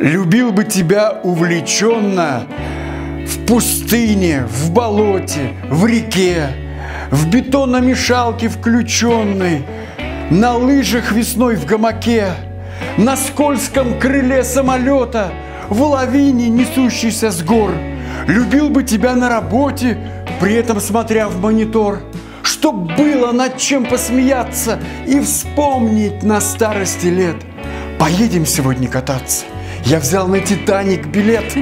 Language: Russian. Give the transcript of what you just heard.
Любил бы тебя увлеченно В пустыне, в болоте, в реке В бетономешалке включенной На лыжах весной в гамаке На скользком крыле самолета В лавине, несущейся с гор. Любил бы тебя на работе При этом смотря в монитор. Чтоб было над чем посмеяться И вспомнить на старости лет. Поедем сегодня кататься я взял на Титаник билет.